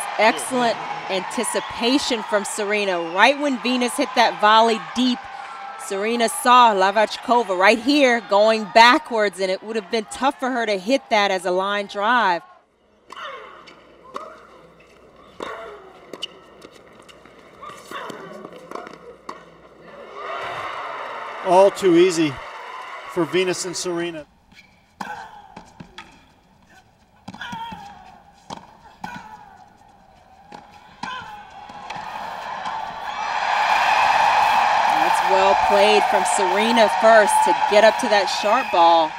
Was excellent anticipation from Serena. Right when Venus hit that volley deep, Serena saw Hlavackova right here going backwards, and it would have been tough for her to hit that as a line drive. All too easy for Venus and Serena. Well played from Serena first to get up to that sharp ball.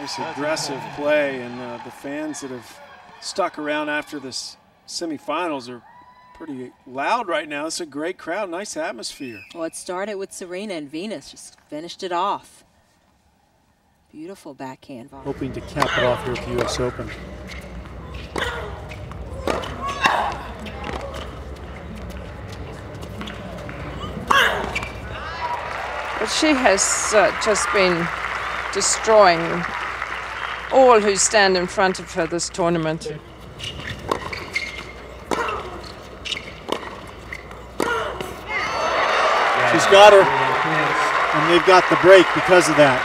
Nice aggressive play, and uh, the fans that have stuck around after this semifinals are pretty loud right now. It's a great crowd, nice atmosphere. Well, it started with Serena and Venus, just finished it off. Beautiful backhand volley. Hoping to cap it off here at the U.S. Open. But she has uh, just been destroying all who stand in front of her this tournament. She's got her, and they've got the break because of that.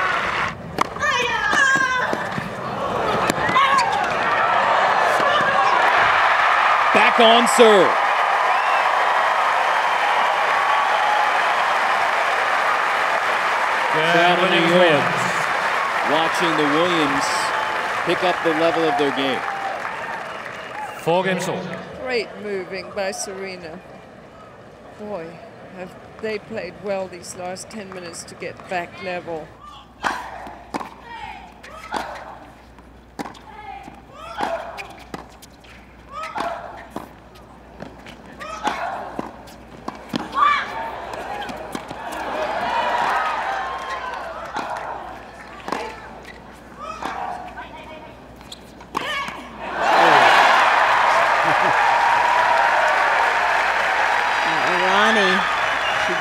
Back on serve. Crowd in New York watching the Williams pick up the level of their game. four games Great moving by Serena. Boy, have they played well these last 10 minutes to get back level.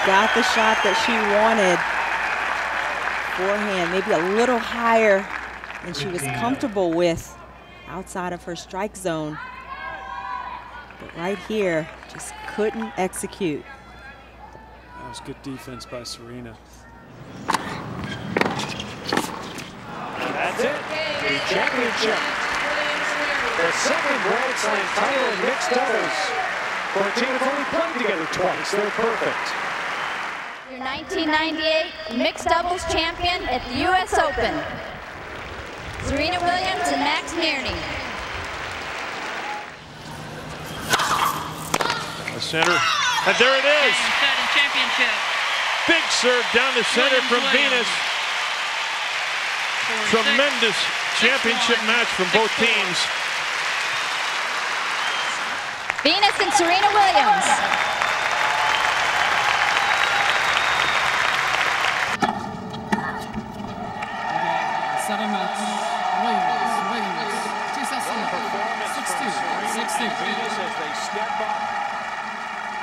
Got the shot that she wanted. Forehand, maybe a little higher than she was comfortable with outside of her strike zone. But right here, just couldn't execute. That was good defense by Serena. That's it. The championship. The second Grand Slam title in mixed doubles. For a team have only played together twice. They're perfect. Your 1998 mixed doubles champion at the U.S. Open, Serena Williams and Max Mirnyi. The center, and there it is. championship. Big serve down the center Williams, from Williams. Venus. Four, Tremendous six, championship six, match from both teams. Venus and Serena Williams. settlement. Williams, Williams, performance 6-2, 6-2. Venus as they step up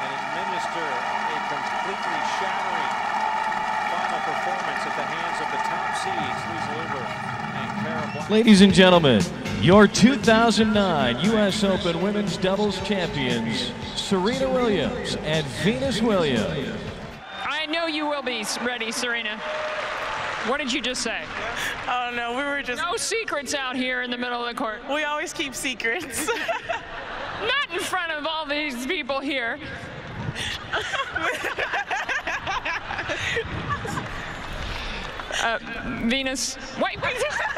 and administer a completely shattering final performance at the hands of the top seeds, Liezel Huber and Cara Black. Ladies and gentlemen, your 2009 U.S. Open Women's Doubles Champions, Serena Williams and Venus Williams. I know you will be ready, Serena. What did you just say? Oh no, we were just no secrets out here in the middle of the court. We always keep secrets. Front of all these people here. uh, Venus, wait, wait.